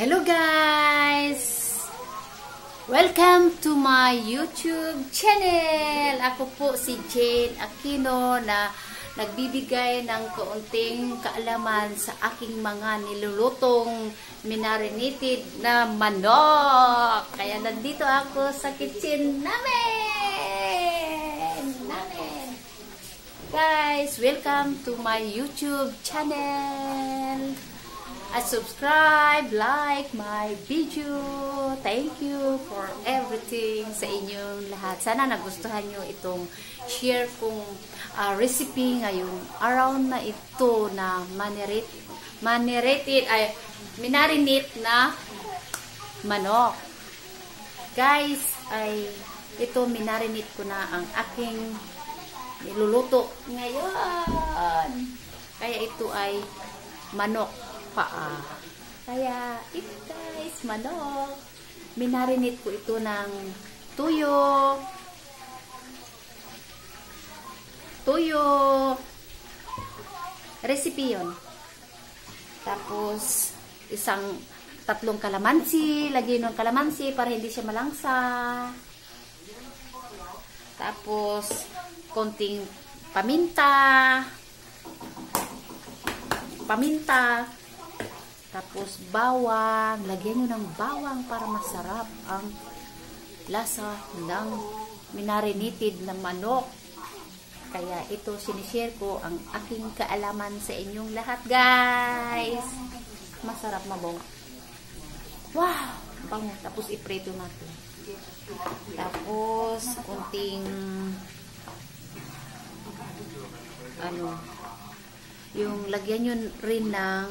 Hello guys! Welcome to my YouTube channel! Ako po si Jane Aquino na nagbibigay ng kaunting kaalaman sa aking mga nilulutong minarinated na manok. Kaya nandito ako sa kitchen namin! Namin! Guys, welcome to my YouTube channel! At subscribe, like my video. Thank you for everything sa inyong lahat. Sana nagustuhan nyo itong share kong uh, recipe ngayong araw na ito na manerit, manerated, ay minarinate na manok. Guys, ay ito minarinate ko na ang aking niluluto ngayon. Kaya ito ay manok paa. Kaya, ito guys, manok. Minarinate ko ito ng tuyo. Tuyo. Recipe yun. Tapos, isang tatlong kalamansi. Lagyan ng kalamansi para hindi siya malangsa. Tapos, konting paminta. Paminta. Tapos bawang, lagyan nyo ng bawang para masarap ang lasa ng minarinated na manok. Kaya ito sinishare ko ang aking kaalaman sa inyong lahat guys. Masarap mabong. Wow! Bango. Tapos ipreto natin. Tapos kunting ano yung lagyan nyo rin ng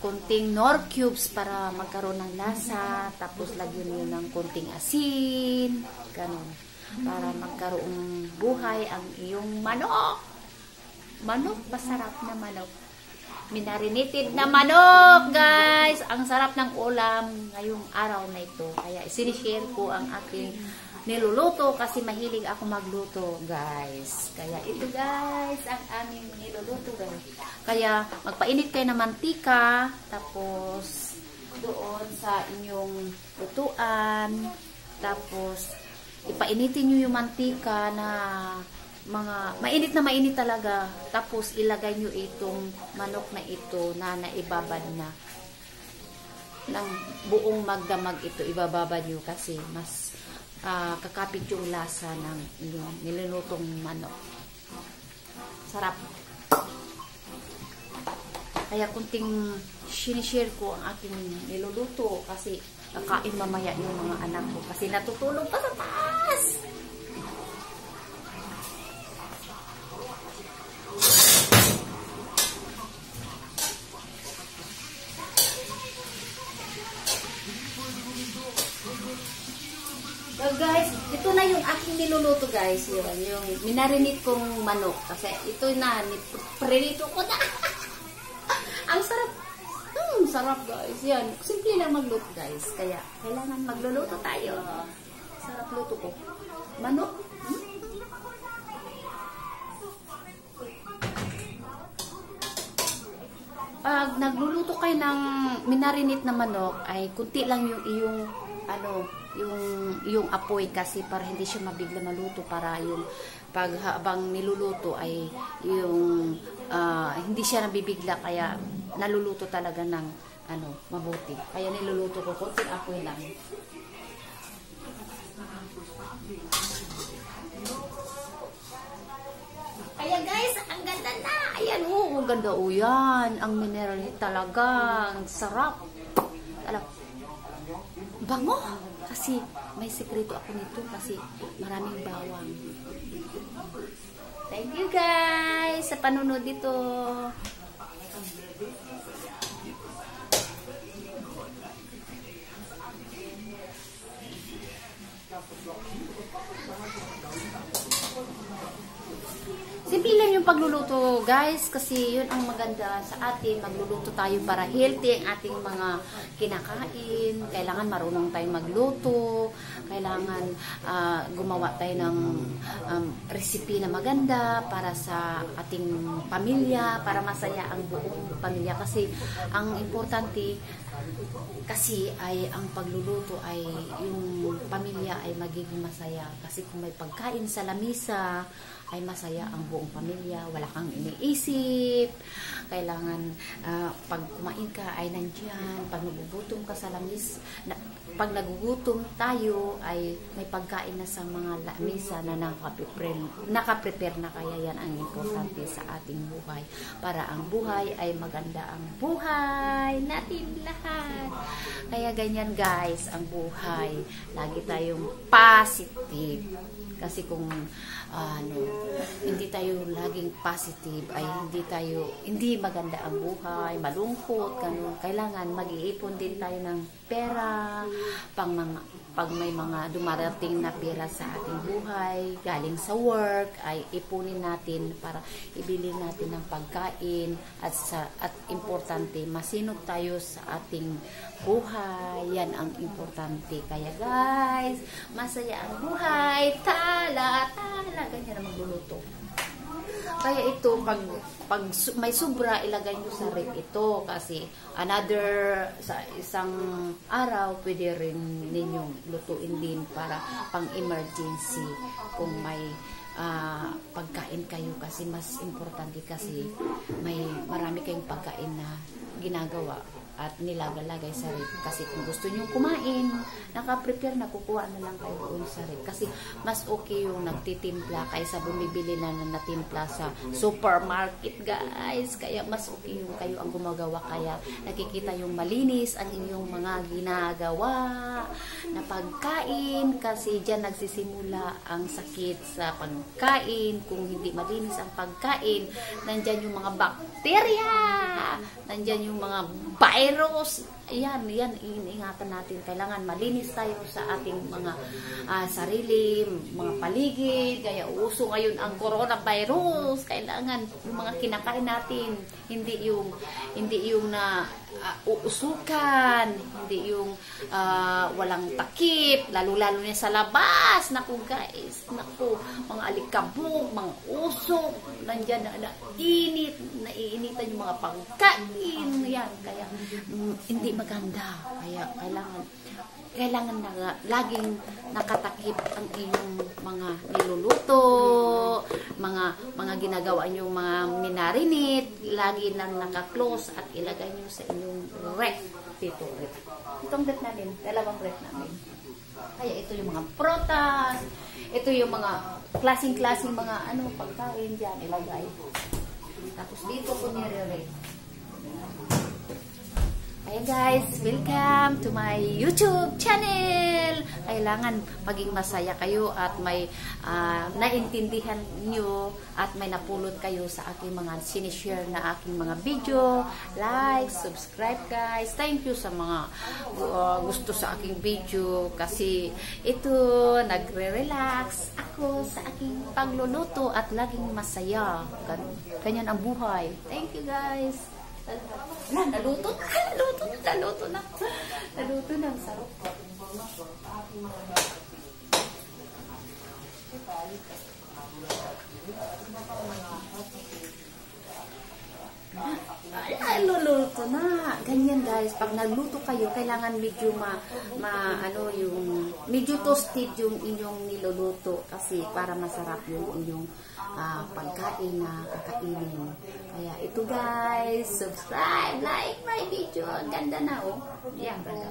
konting nor cubes para magkaroon ng lasa. Tapos lagyan niyo ng konting asin. Ganun. Para magkaroon buhay ang iyong manok. Manok, masarap na manok. Minarinated na manok, guys! Ang sarap ng ulam ngayong araw na ito. Kaya sinishare ko ang aking niluluto kasi mahilig ako magluto, guys. Kaya ito, guys, ang aming niluluto, guys. Kaya magpainit kayo ng mantika, tapos doon sa inyong lutuan, tapos ipainitin nyo yung mantika na mga mainit na mainit talaga. Tapos ilagay nyo itong manok na ito na naibabad na ng buong magdamag ito ibababad nyo kasi mas uh, kakapit yung lasa ng yung nilulutong manok. Sarap. Kaya kunting sinishare ko ang aking niluluto kasi kakain mamaya yung mga anak ko kasi natutulog pa sa taas. Guys, ito na yung aking niluluto guys. Yun, yung minarinate kong manok. Kasi ito na, prinito ko na. Ang sarap. Hmm, sarap guys. Yan, simple lang magluto guys. Kaya, kailangan magluluto tayo. Sarap luto ko. Manok. Hmm? Pag nagluluto kayo ng minarinate na manok, ay kunti lang yung iyong ano, yung yung apoy kasi para hindi siya mabigla maluto para yung pag habang niluluto ay yung uh, hindi siya nabibigla kaya naluluto talaga ng ano mabuti. Kaya niluluto ko konting apoy lang. Kaya guys ang ganda na. Ayan oh. Ang ganda oh yan. Ang mineral talaga. Ang sarap. Talaga bango kasi may sekreto ako nito kasi maraming bawang. Thank you guys sa panunod dito. Pagluluto guys kasi yun ang maganda sa atin. Magluluto tayo para healthy ang ating mga kinakain. Kailangan marunong tayong magluto. Kailangan uh, gumawa tayo ng um, recipe na maganda para sa ating pamilya, para masaya ang buong pamilya. Kasi ang importante kasi ay ang pagluluto ay yung pamilya ay magiging masaya kasi kung may pagkain sa lamisa ay masaya ang buong pamilya wala kang iniisip kailangan uh, pag kumain ka ay nandiyan pag nagugutom ka sa lamis na, pag nagugutom tayo ay may pagkain na sa mga lamisa na nakaprepare, nakaprepare na. Kaya yan ang importante sa ating buhay. Para ang buhay ay maganda ang buhay natin lahat. Kaya ganyan guys ang buhay. Lagi tayong positive. Kasi kung uh, ano hindi tayo laging positive ay hindi tayo hindi maganda ang buhay malungkot ganun. Kailangan mag-iipon din tayo ng pera pang mga pag may mga dumarating na pera sa ating buhay, galing sa work, ay ipunin natin para ibili natin ng pagkain at sa at importante masinop tayo sa ating buhay. Yan ang importante. Kaya guys, masaya ang buhay. Tala, tala. Ganyan na magluluto. Kaya ito, pag, pag may sobra, ilagay nyo sa rep ito. Kasi another, sa isang araw, pwede rin ninyong lutuin din para pang emergency kung may uh, pagkain kayo kasi mas importante kasi may marami kayong pagkain na ginagawa at nilagalagay sa rep. Kasi kung gusto nyo kumain, naka-prepare na, kukuha na lang kayo doon sa rep. Kasi mas okay yung nagtitimpla kaysa bumibili na na natimpla sa supermarket, guys. Kaya mas okay yung kayo ang gumagawa. Kaya nakikita yung malinis ang inyong mga ginagawa na pagkain. Kasi dyan nagsisimula ang sakit sa pagkain. Kung hindi malinis ang pagkain, nandyan yung mga bakterya, nandyan yung mga virus, Ayan, yan, iingatan natin. Kailangan malinis tayo sa ating mga uh, sarili, mga paligid. Kaya uso ngayon ang coronavirus. Kailangan yung mga kinakain natin, hindi yung, hindi yung na uh, uusukan, hindi yung uh, walang takip, lalo-lalo na sa labas. Naku guys, naku, mga alikabok, mga usok, nandyan na, na init, naiinitan yung mga pagkain, yan. Kaya mm, hindi maganda. Kaya kailangan kailangan na laging nakatakip ang iyong mga niluluto, mga mga ginagawa niyo mga minarinit, lagi nang naka-close at ilagay niyo sa inyong ref. Dito, ref. Itong ref namin, dalawang ref namin. Kaya ito yung mga protas, ito yung mga klaseng-klaseng mga ano pagkain diyan ilagay. Tapos dito ko nire-ref. Ayan guys, welcome to my YouTube channel! Kailangan maging masaya kayo at may uh, naintindihan nyo at may napulot kayo sa aking mga sinishare na aking mga video. Like, subscribe guys. Thank you sa mga uh, gusto sa aking video kasi ito, nagre-relax ako sa aking pagluluto at laging masaya. Ganyan ang buhay. Thank you guys! Na, naluto na, naluto na, naluto na. Naluto na, sarap. Ay, luluto na. Ganyan guys, pag nagluto kayo, kailangan medyo ma, ma ano yung medyo toasted yung inyong niluluto kasi para masarap yung inyong uh, pagkain na kakainin. Kaya ito guys, subscribe, like my Ang ganda na oh. Yan, ganda.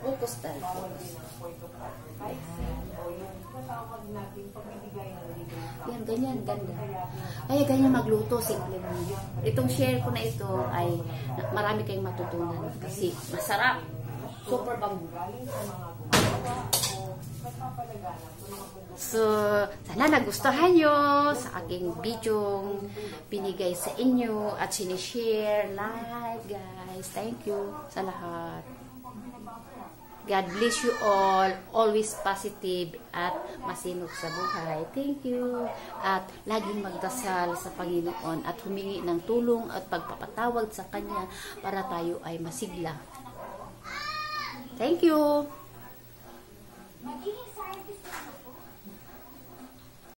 Focus tayo. Yan, ganyan, ganda. Kaya ganyan magluto, simple mo. Itong share ko na ito ay marami kayong matutunan kasi masarap. Super bango. So, sana nagustuhan nyo sa aking video binigay sa inyo at sinishare, like guys. Thank you sa lahat. God bless you all. Always positive at masinop sa buhay. Thank you. At laging magdasal sa Panginoon at humingi ng tulong at pagpapatawag sa Kanya para tayo ay masigla. Thank you. Magiging